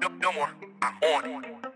no, no more. I'm on it.